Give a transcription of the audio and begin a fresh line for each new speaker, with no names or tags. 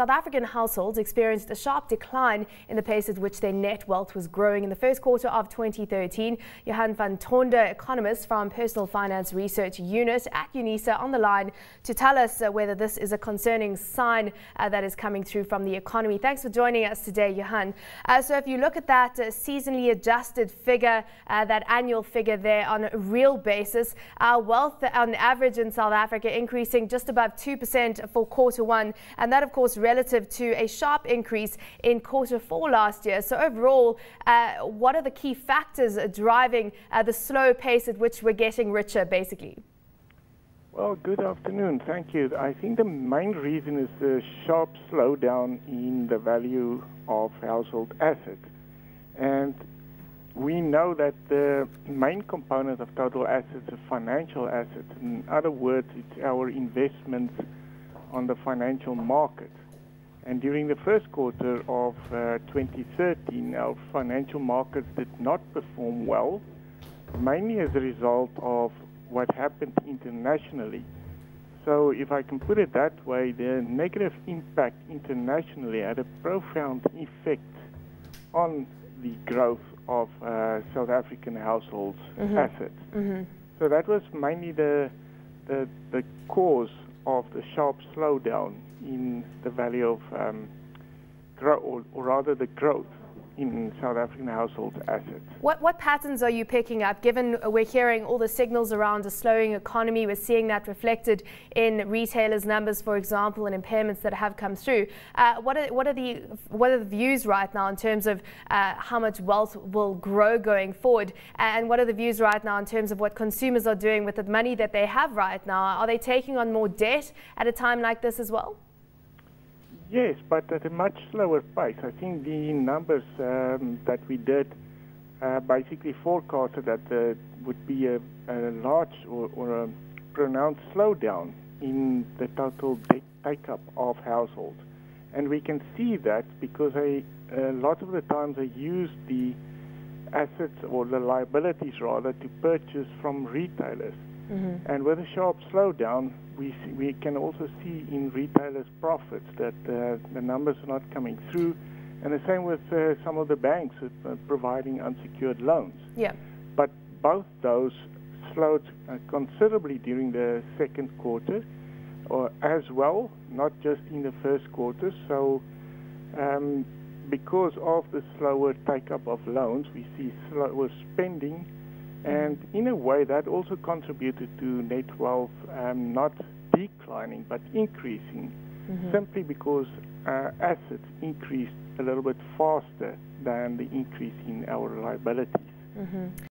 South African households experienced a sharp decline in the pace at which their net wealth was growing in the first quarter of 2013. Johan van Tonder, economist from Personal Finance Research Unit at UNISA, on the line to tell us uh, whether this is a concerning sign uh, that is coming through from the economy. Thanks for joining us today, Johan. Uh, so, if you look at that uh, seasonally adjusted figure, uh, that annual figure there on a real basis, our wealth on average in South Africa increasing just above 2% for quarter one, and that, of course, relative to a sharp increase in quarter four last year. So, overall, uh, what are the key factors driving uh, the slow pace at which we're getting richer, basically?
Well, good afternoon. Thank you. I think the main reason is the sharp slowdown in the value of household assets. And we know that the main component of total assets is financial assets. In other words, it's our investments on the financial market. And during the first quarter of uh, 2013, our financial markets did not perform well, mainly as a result of what happened internationally. So, if I can put it that way, the negative impact internationally had a profound effect on the growth of uh, South African households' mm-hmm. assets. Mm-hmm. So that was mainly the, the, the cause of the sharp slowdown in the value of um, growth, or, or rather the growth in South African household assets.
What, what patterns are you picking up? Given we're hearing all the signals around a slowing economy, we're seeing that reflected in retailers' numbers, for example, and impairments that have come through. Uh, what, are, what, are the, what are the views right now in terms of uh, how much wealth will grow going forward? And what are the views right now in terms of what consumers are doing with the money that they have right now? Are they taking on more debt at a time like this as well?
Yes, but at a much slower pace. I think the numbers um, that we did uh, basically forecasted that there would be a, a large or, or, a pronounced slowdown in the total take-up of households. And we can see that because a, a lot of the times they use the assets or the liabilities rather to purchase from retailers. Mm-hmm. And with a sharp slowdown, we see, we can also see in retailers' profits that uh, the numbers are not coming through, and the same with uh, some of the banks uh, providing unsecured loans.
Yeah.
But both those slowed uh, considerably during the second quarter, or as well, not just in the first quarter. So. Um, because of the slower take up of loans, we see slower spending and in a way, that also contributed to net wealth um, not declining but increasing, mm-hmm. simply because uh, assets increased a little bit faster than the increase in our liabilities. Mm-hmm.